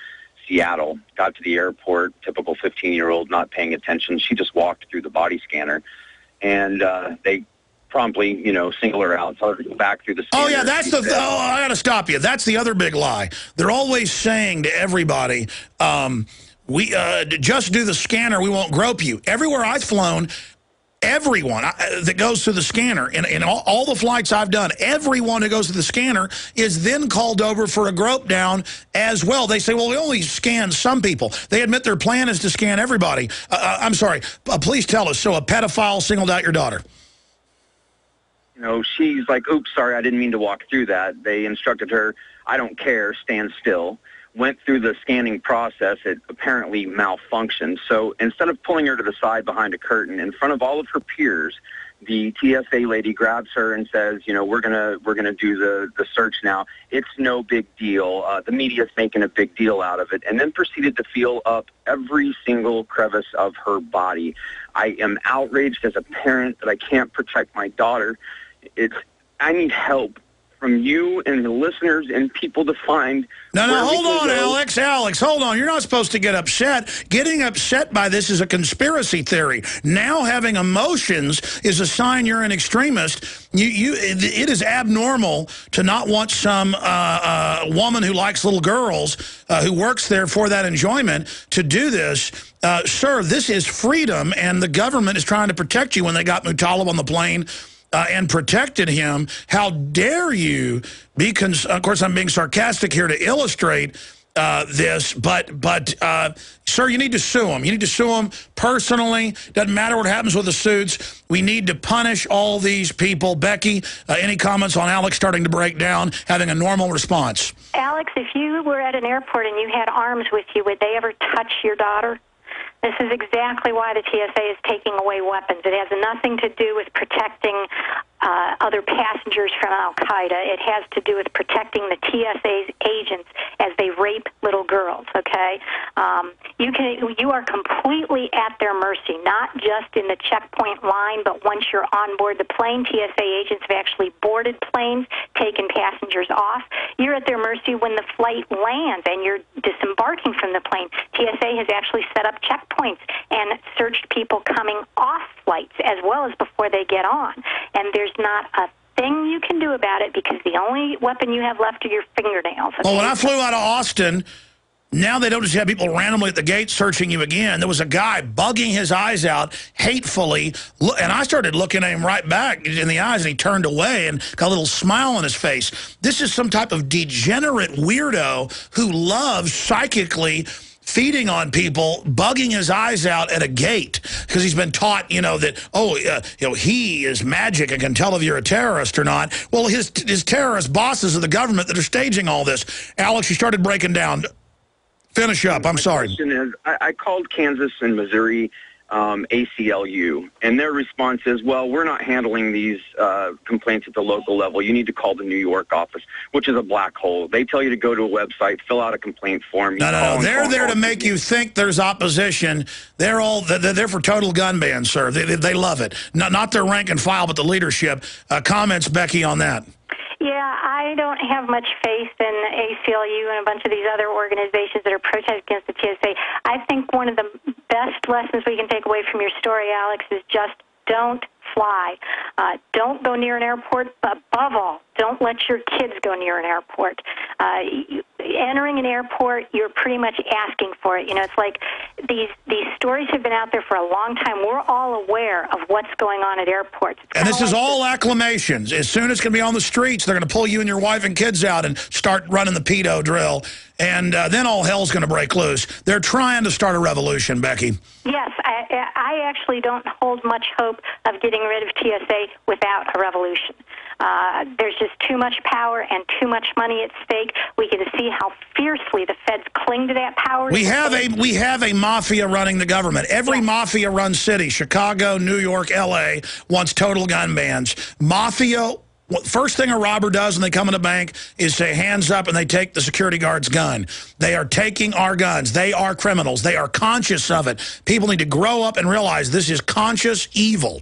Speaker 6: Seattle. Got to the airport. Typical 15-year-old, not paying attention. She just walked through the body scanner, and uh, they promptly, you know, single her out. Tell her to go back through the.
Speaker 1: Oh yeah, that's the.
Speaker 6: said-
Speaker 1: Oh, I got to stop you. That's the other big lie. They're always saying to everybody, um, "We uh, just do the scanner. We won't grope you." Everywhere I've flown, everyone I, that goes through the scanner, in, in all, all the flights I've done, everyone who goes through the scanner is then called over for a grope down as well. They say, "Well, we only scan some people." They admit their plan is to scan everybody. Uh, uh, I'm sorry. Uh, please tell us. So a pedophile singled out your daughter.
Speaker 6: you know, she's like, oops, sorry, I didn't mean to walk through that. They instructed her, I don't care, stand still. Went through the scanning process. It apparently malfunctioned. So instead of pulling her to the side behind a curtain in front of all of her peers, the TSA lady grabs her and says, you know, we're gonna we're gonna do the the search now. It's no big deal. Uh, the media's making a big deal out of it, and then proceeded to feel up every single crevice of her body. I am outraged as a parent that I can't protect my daughter. It's I need help from you and the listeners and people to find.
Speaker 1: No, no, hold on, go. Alex. Alex, hold on. You're not supposed to get upset. Getting upset by this is a conspiracy theory. Now having emotions is a sign you're an extremist. You, you, it is abnormal to not want some uh, uh, woman who likes little girls, uh, who works there for that enjoyment, to do this. Uh, sir, this is freedom, and the government is trying to protect you when they got Mutallab on the plane uh, and protected him. How dare you be, of course, I'm being sarcastic here to illustrate uh, this, but, but uh, sir, you need to sue him. You need to sue him personally. Doesn't matter what happens with the suits. We need to punish all these people. Becky, uh, any comments on Alex starting to break down, having a normal response?
Speaker 2: Alex, if you were at an airport and you had arms with you, would they ever touch your daughter? This is exactly why the TSA is taking away weapons. It has nothing to do with protecting uh, other passengers from Al Qaeda. It has to do with protecting the TSA's agents rape little girls. Okay, um, you can you are completely at their mercy, not just in the checkpoint line, but once you're on board the plane. TSA agents have actually boarded planes, taken passengers off. You're at their mercy when the flight lands and you're disembarking from the plane. TSA has actually set up checkpoints and searched people coming off flights as well as before they get on. And there's not a thing you can do about it because the only weapon you have left are your fingernails.
Speaker 1: Okay? Well, when I flew out of Austin, now they don't just have people randomly at the gate searching you again. There was a guy bugging his eyes out hatefully, and I started looking at him right back in the eyes, and he turned away and got a little smile on his face. This is some type of degenerate weirdo who loves psychically feeding on people, bugging his eyes out at a gate because he's been taught, you know, that, oh, uh, you know, he is magic and can tell if you're a terrorist or not. Well, his, his terrorist bosses of the government that are staging all this. Alex, you started breaking down. Finish up. I'm
Speaker 6: My
Speaker 1: sorry.
Speaker 6: Is, I, I called Kansas and Missouri um, ACLU, and their response is, well, we're not handling these uh, complaints at the local level. You need to call the New York office, which is a black hole. They tell you to go to a website, fill out a complaint form.
Speaker 1: No, no, no. They're there to make you think there's opposition. They're all they're there for total gun ban, sir. They, they love it. Not, not their rank and file, but the leadership. Uh, comments, Becky, on that.
Speaker 2: Yeah, I don't have much faith in ACLU and a bunch of these other organizations that are protesting against the TSA. I think one of the best lessons we can take away from your story, Alex, is just don't fly. Uh, don't go near an airport. Above all, don't let your kids go near an airport. Uh, you, entering an airport, you're pretty much asking for it. You know, it's like these these stories have been out there for a long time. We're all aware of what's going on at airports.
Speaker 1: and this
Speaker 2: like
Speaker 1: is all acclamations. As soon as it's going to be on the streets, they're going to pull you and your wife and kids out and start running the pedo drill. And uh, then all hell's going to break loose. They're trying to start a revolution, Becky.
Speaker 2: Yes, I, I actually don't hold much hope of getting rid of TSA without a revolution. Uh, there's just too much power and too much money at stake. We can see how fiercely the feds cling to that power.
Speaker 1: We have a we have a mafia running the government. Every yes. mafia-run city, Chicago, New York, L.A., wants total gun bans. Mafia First thing a robber does when they come in a bank is say hands up and they take the security guard's gun. They are taking our guns. They are criminals. They are conscious of it. People need to grow up and realize this is conscious evil.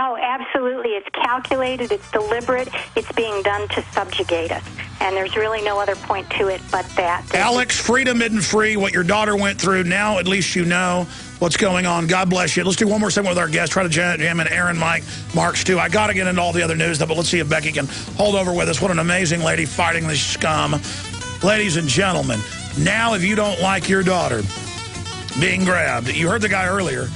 Speaker 2: Oh, absolutely. It's calculated, it's deliberate, it's being done to subjugate us. And there's really no other point to it but that.
Speaker 1: Alex, freedom isn't free. What your daughter went through, now at least you know what's going on. God bless you. Let's do one more segment with our guest. Try to jam, in Aaron, Mike, Marks, too. I got to get into all the other news, though, but let's see if Becky can hold over with us. What an amazing lady fighting this scum. Ladies and gentlemen, now if you don't like your daughter being grabbed, you heard the guy earlier,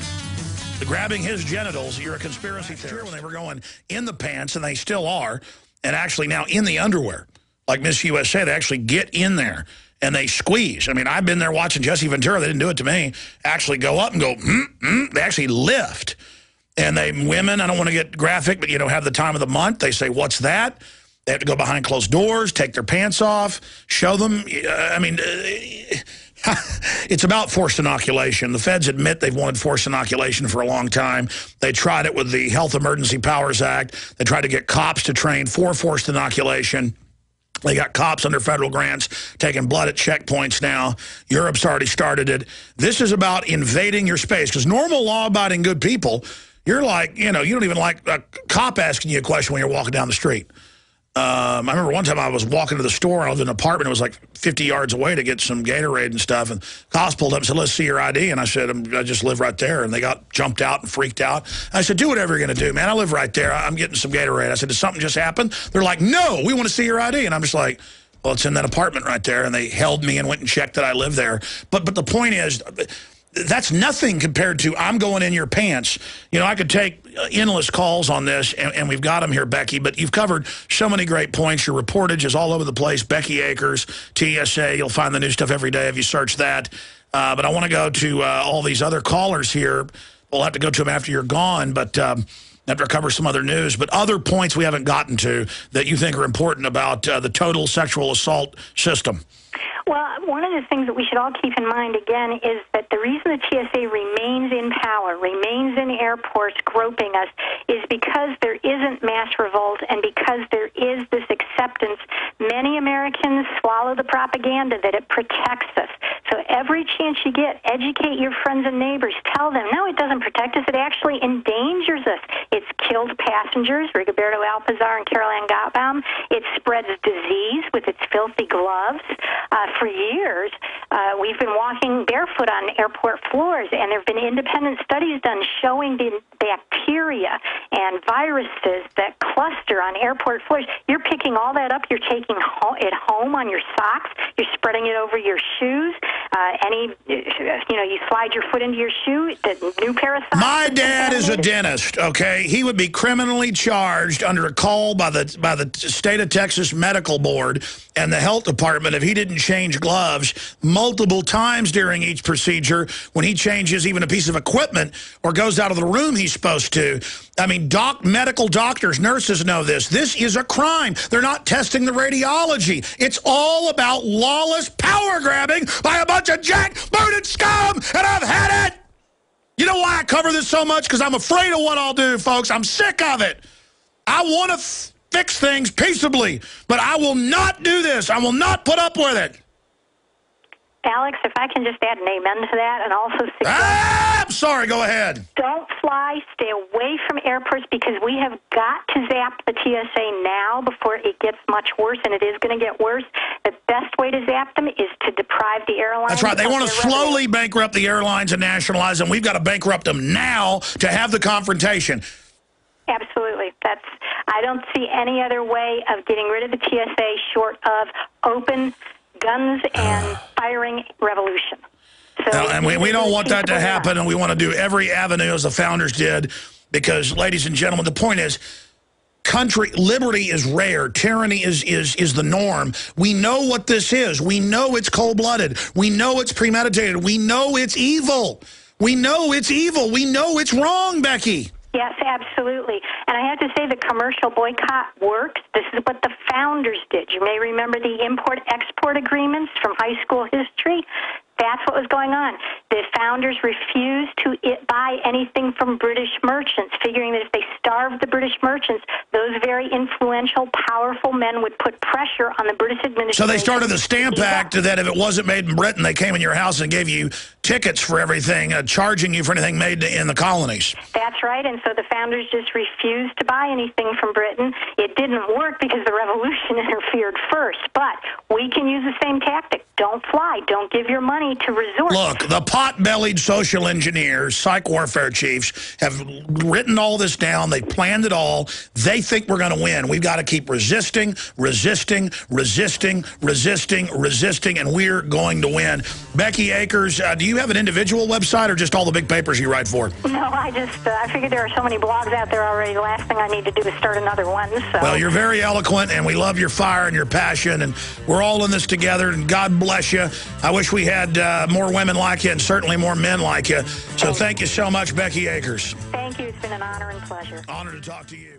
Speaker 1: grabbing his genitals, you're a conspiracy theorist. When they were going in the pants, and they still are, and actually now in the underwear, like Miss USA, they actually get in there and they squeeze. I mean, I've been there watching Jesse Ventura. They didn't do it to me. Actually go up and go, mm, mm. they actually lift. And they, women, I don't want to get graphic, but, you know, have the time of the month. They say, what's that? They have to go behind closed doors, take their pants off, show them. Uh, I mean, uh, it's about forced inoculation. The feds admit they've wanted forced inoculation for a long time. They tried it with the Health Emergency Powers Act. They tried to get cops to train for forced inoculation. They got cops under federal grants taking blood at checkpoints now. Europe's already started it. This is about invading your space because normal law-abiding good people, you're like, you know, you don't even like a cop asking you a question when you're walking down the street. Um, I remember one time I was walking to the store. I was in an apartment. It was like 50 yards away to get some Gatorade and stuff. And cops pulled up and said, let's see your ID. And I said, I just live right there. And they got jumped out and freaked out. I said, do whatever you're going to do, man. I live right there. I'm getting some Gatorade. I said, did something just happen? They're like, no, we want to see your ID. And I'm just like, well, it's in that apartment right there. And they held me and went and checked that I live there. But, but the point is that's nothing compared to I'm going in your pants. You know, I could take endless calls on this, and, and, we've got them here, Becky, but you've covered so many great points. Your reportage is all over the place. Becky Akers, TSA, you'll find the new stuff every day if you search that. Uh, but I want to go to uh, all these other callers here. We'll have to go to them after you're gone, but um, after I cover some other news. But other points we haven't gotten to that you think are important about uh, the total sexual assault system.
Speaker 2: Well, one of the things that we should all keep in mind again is that the reason the TSA remains in power, remains in airports groping us, is because there isn't mass revolt and because there is this acceptance. Many Americans swallow the propaganda that it protects us. So every chance you get, educate your friends and neighbors. Tell them, no, it doesn't protect us. It actually endangers us. It's killed passengers, Rigoberto Alpizar and Carol Ann Gotbaum. It spreads disease with its filthy gloves. Uh, for years, uh, we've been walking barefoot on airport floors, and there have been independent studies done showing the bacteria and viruses that cluster on airport floors. You're picking all that up. You're taking it home on your socks. You're spreading it over your shoes. Uh, any, you know, you slide your foot into your shoe, the new pair of socks.
Speaker 1: My dad is a dentist. Okay, he would be criminally charged under a call by the by the state of Texas Medical Board and the health department if he didn't change gloves multiple times during each procedure when he changes even a piece of equipment or goes out of the room he's supposed to. I mean, doc, medical doctors, nurses know this. This is a crime. They're not testing the radiology. It's all about lawless power grabbing by a bunch of jackbooted scum, and I've had it. You know why I cover this so much? Because I'm afraid of what I'll do, folks. I'm sick of it. I want to fix things peaceably, but I will not do this. I will not put up with it.
Speaker 2: Alex, if I can just add an amen to that and also suggest...
Speaker 1: Ah, I'm sorry, go ahead.
Speaker 2: Don't fly, stay away from airports because we have got to zap the TSA now before it gets much worse, and it is going to get worse. The best way to zap them is to deprive the airlines...
Speaker 1: That's right. They want to slowly
Speaker 2: revenue.
Speaker 1: bankrupt the airlines and nationalize them. We've got to bankrupt them now to have the confrontation.
Speaker 2: Absolutely. That's. I don't see any other way of getting rid of the TSA short of open guns and firing revolution.
Speaker 1: So and we, we don't want that to happen, and we want to do every avenue as the founders did, because, ladies and gentlemen, the point is, country liberty is rare. Tyranny is is is the norm. We know what this is. We know it's cold-blooded. We know it's premeditated. We know it's evil. We know it's evil. We know it's wrong becky
Speaker 2: Yes, absolutely. And I have to say the commercial boycott works. This is what the founders did. You may remember the import-export agreements from high school history. That's what was going on. The founders refused to buy anything from British merchants, figuring that if they starved the British merchants, those very influential, powerful men would put pressure on the British administration.
Speaker 1: So they started the Stamp Act that if it wasn't made in Britain, they came in your house and gave you tickets for everything, uh, charging you for anything made in the colonies.
Speaker 2: That's right. And so the founders just refused to buy anything from Britain. It didn't work because the revolution interfered first. But we can use the same tactic. Don't fly. Don't give your money to resort.
Speaker 1: Look, the pot-bellied social engineers, psych warfare chiefs, have written all this down. They planned it all. They think we're going to win. We've got to keep resisting, resisting, resisting, resisting, resisting, and we're going to win. Becky Akers, uh, do you have an individual website or just all the big papers you write for?
Speaker 2: No, I just, uh, I figured there are so many blogs out there already. The last thing I need to do is start another one. So.
Speaker 1: Well, you're very eloquent, and we love your fire and your passion, and we're all in this together, and God bless you. I wish we had uh, more women like you and certainly more men like you. So thank you so much, Becky Akers.
Speaker 2: Thank you. It's been an honor and pleasure.
Speaker 1: Honor to talk to you.